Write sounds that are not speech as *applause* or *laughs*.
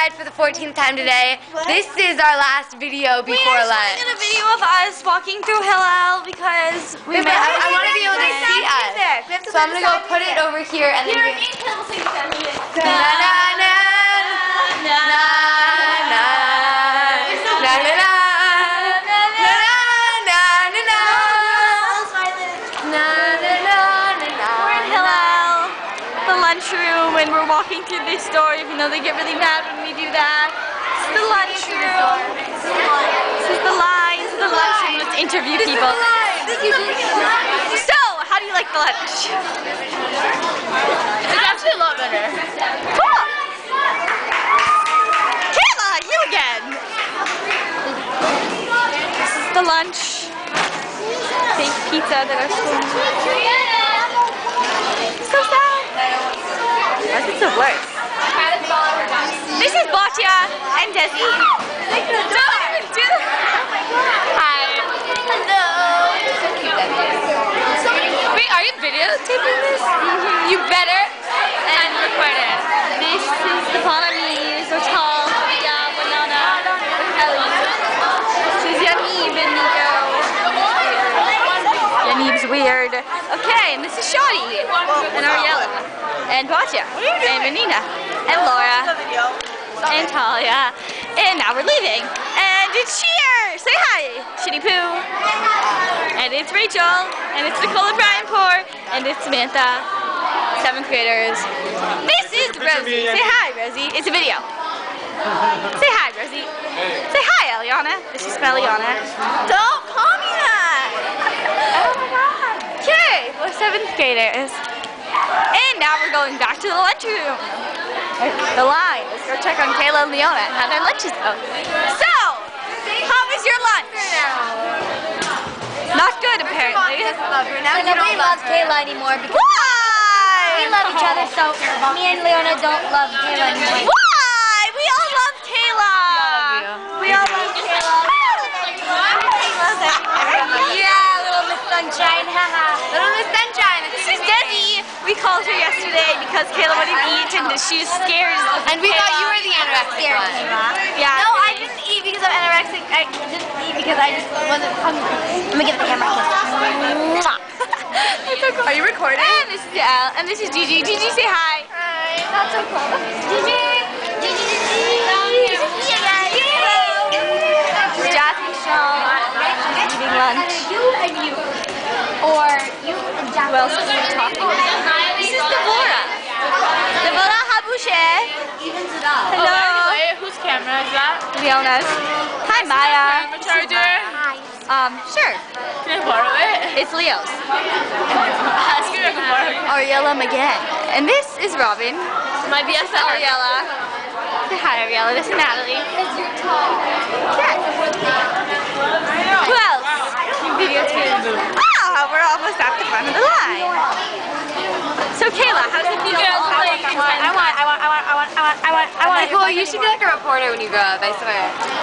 ride for the 14th time today. This is our last video before we lunch. did a video of us walking through Hillel because we Wait, I, I want to be able to see us. So I'm gonna go put it over here and then. Here, lunchroom, and we're walking through this door, even though they get really mad when we do that. This is the lunchroom. This is the line. This is the lunchroom. Let's interview people. So, how do you like the lunch? It's actually a lot better. Cool. Kayla, you again. This is the lunch. Fake pizza that are so So sad. This is the. This is Batya and Desi. Don't even do Hi. Hello. Wait, are you videotaping this? You better. And record it. This is the Vietnamese hotel. Yeah, banana. Ellie. This is Yaniv and Nico. Yaniv's weird. Okay, and this is Shadi. And Ariella. And Batya. And Menina. And Laura. And Talia. And now we're leaving. And it's Cheer! Say hi! Shitty Poo. And it's Rachel. And it's Nicole and Brian Poor. And it's Samantha. Seven creators. This is Rosie. Say hi, Rosie. It's a video. *laughs* Say hi, Rosie. Say hi, Eliana. This is Eliana. Don't call me that. Oh my god. Okay, we're seventh graders. And now we're going back to the lunchroom. The line. Let's go check on Kayla and Leona and how their lunches go. So, how was your lunch? Not good, apparently. Now nobody loves Kayla anymore because Why? we love each other. So me and Leona don't love Kayla anymore. Why? We all love Kayla. We all love Kayla. Yeah, little Miss Sunshine, haha. Little Miss Sunshine. This is Desi. We called her yesterday because Kayla wouldn't eat and she was scared. And we thought you were the anorexic one. Yeah. No, I didn't eat because I'm anorexic. I didn't eat because I just wasn't hungry. Let me give the camera a kiss. *laughs* Are you recording? And this is Elle. And this is Gigi. Gigi, say hi. Hi, not so cool. Gigi, Gigi, Gigi. Gigi again. This is Jasmine. She's eating lunch. You and you. Or you and Jack. Who else is talking? Oh, This is Deborah. Deborah Habushe. Evens it up. Hello. Oh, anyway, whose that? Leona's. Hi, Maya. Camera charger. Um, sure. Can I borrow it? It's Leo's. Ask her if I can borrow it. Ariella McGinn. And this is Robin. My BFF. Ariella. Say hi, Ariella. This is Natalie. Yes. Who else? Video too. Ah, we're almost at the front of the line. So Kayla, how did you feel? Girls play I want, I want, I want, I want, I want, I I want. to. Well, you should be like a reporter when you grow up, I swear.